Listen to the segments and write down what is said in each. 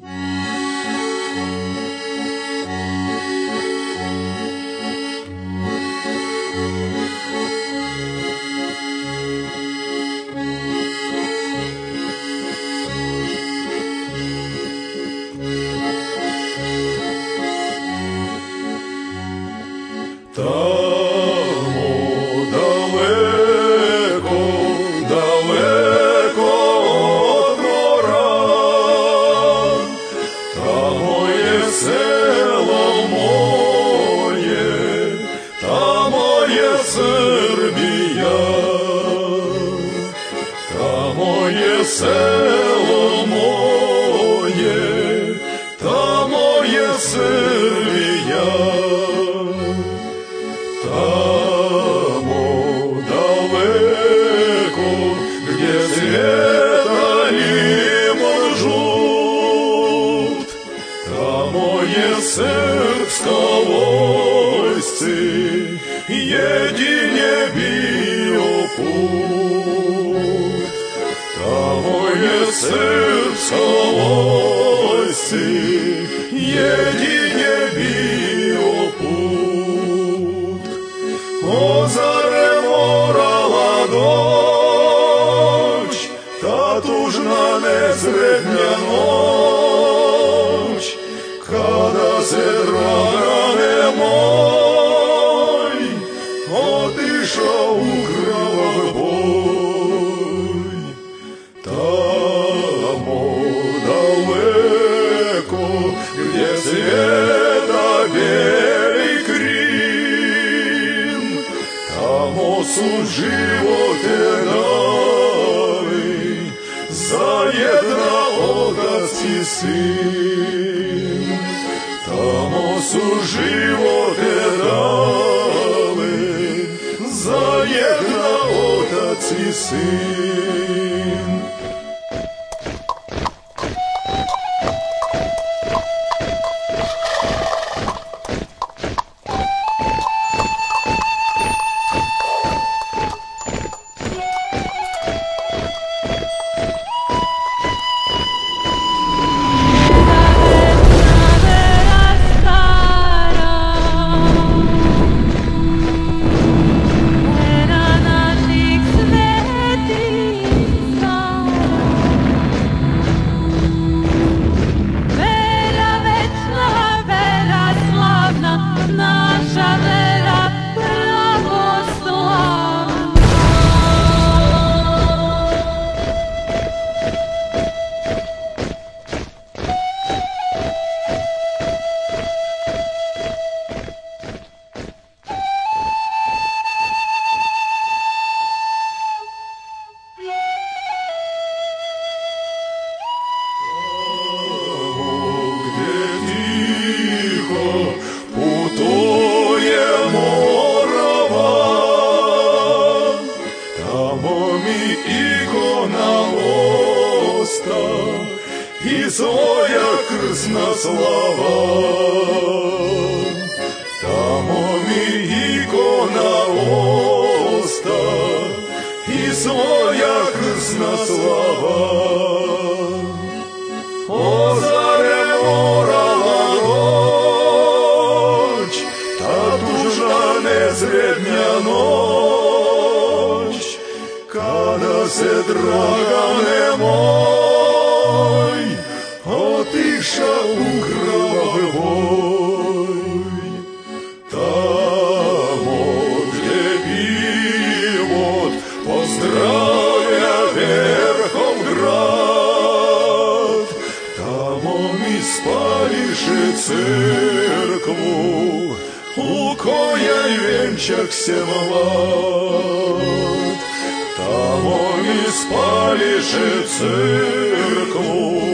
mm село моє, та моє Сербія, та моє село войсцы, едине биопут. Тамое сербско войсцы, едине биопут. Озаре морала дощ, та тужна незребня ночь, samo su živote dali za jedna otac i sin. Tamo su živote dali za jedna otac i sin. І своя крсна слава. Тамо мі ікона оста, і своя крсна слава. Незребня ночь, когда се драгане мой, прийшов гробовой. Там где любимот поздравя верхом град, там он и спалиши церкву, у коей венчакся млад. Там он и спалиши церкву,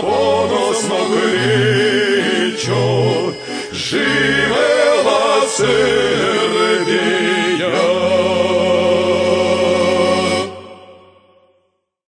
Cowboy.